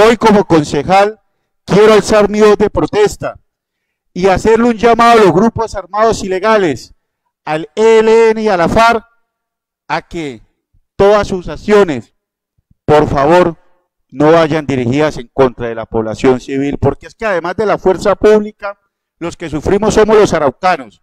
Hoy como concejal quiero alzar mi voz de protesta y hacerle un llamado a los grupos armados ilegales, al ELN y a la FARC, a que todas sus acciones, por favor, no vayan dirigidas en contra de la población civil, porque es que además de la fuerza pública, los que sufrimos somos los araucanos.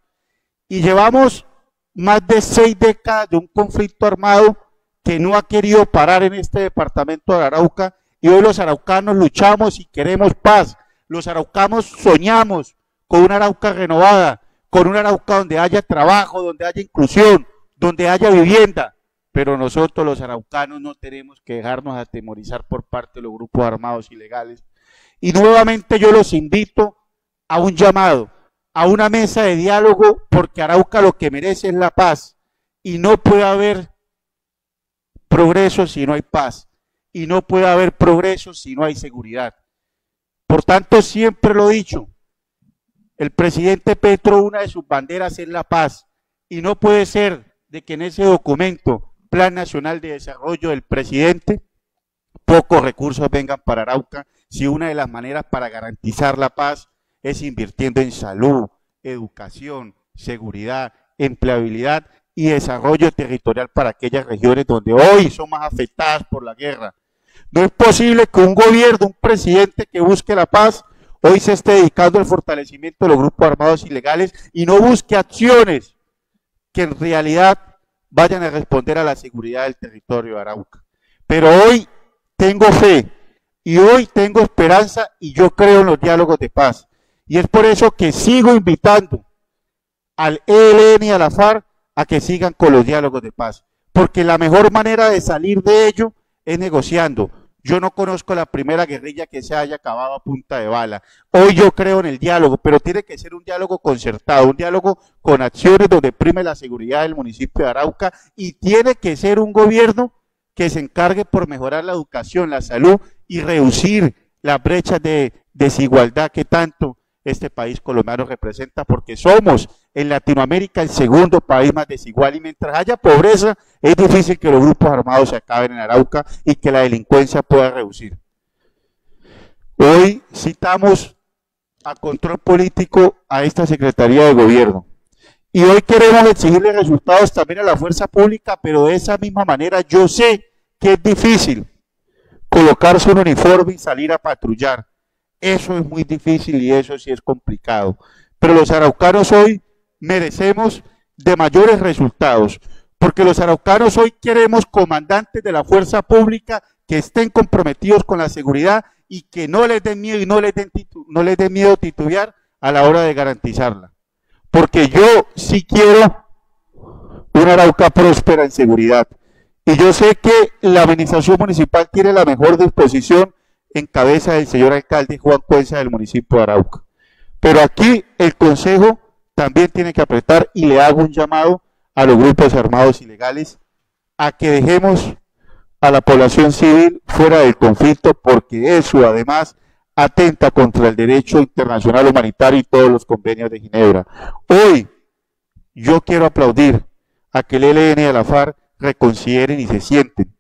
Y llevamos más de seis décadas de un conflicto armado que no ha querido parar en este departamento de Arauca y hoy los araucanos luchamos y queremos paz. Los araucanos soñamos con una Arauca renovada, con una Arauca donde haya trabajo, donde haya inclusión, donde haya vivienda. Pero nosotros los araucanos no tenemos que dejarnos atemorizar por parte de los grupos armados ilegales. Y nuevamente yo los invito a un llamado, a una mesa de diálogo, porque Arauca lo que merece es la paz. Y no puede haber progreso si no hay paz. Y no puede haber progreso si no hay seguridad. Por tanto, siempre lo he dicho, el presidente Petro, una de sus banderas es la paz. Y no puede ser de que en ese documento, Plan Nacional de Desarrollo del presidente, pocos recursos vengan para Arauca, si una de las maneras para garantizar la paz es invirtiendo en salud, educación, seguridad, empleabilidad y desarrollo territorial para aquellas regiones donde hoy son más afectadas por la guerra. No es posible que un gobierno, un presidente que busque la paz, hoy se esté dedicando al fortalecimiento de los grupos armados ilegales y no busque acciones que en realidad vayan a responder a la seguridad del territorio de Arauca. Pero hoy tengo fe y hoy tengo esperanza y yo creo en los diálogos de paz. Y es por eso que sigo invitando al ELN y a la FARC a que sigan con los diálogos de paz. Porque la mejor manera de salir de ello es negociando. Yo no conozco la primera guerrilla que se haya acabado a punta de bala. Hoy yo creo en el diálogo, pero tiene que ser un diálogo concertado, un diálogo con acciones donde prime la seguridad del municipio de Arauca y tiene que ser un gobierno que se encargue por mejorar la educación, la salud y reducir las brechas de desigualdad que tanto este país colombiano representa, porque somos en Latinoamérica el segundo país más desigual y mientras haya pobreza es difícil que los grupos armados se acaben en Arauca y que la delincuencia pueda reducir. Hoy citamos a control político a esta Secretaría de Gobierno. Y hoy queremos exigirle resultados también a la fuerza pública, pero de esa misma manera yo sé que es difícil colocarse un uniforme y salir a patrullar eso es muy difícil y eso sí es complicado. Pero los araucanos hoy merecemos de mayores resultados, porque los araucanos hoy queremos comandantes de la fuerza pública que estén comprometidos con la seguridad y que no les den miedo y no les den, no les den miedo titubear a la hora de garantizarla. Porque yo sí quiero una Arauca próspera en seguridad. Y yo sé que la administración municipal tiene la mejor disposición en cabeza del señor alcalde Juan Cuenza del municipio de Arauca. Pero aquí el Consejo también tiene que apretar y le hago un llamado a los grupos armados ilegales a que dejemos a la población civil fuera del conflicto porque eso además atenta contra el derecho internacional humanitario y todos los convenios de Ginebra. Hoy yo quiero aplaudir a que el ELN y la FARC reconsideren y se sienten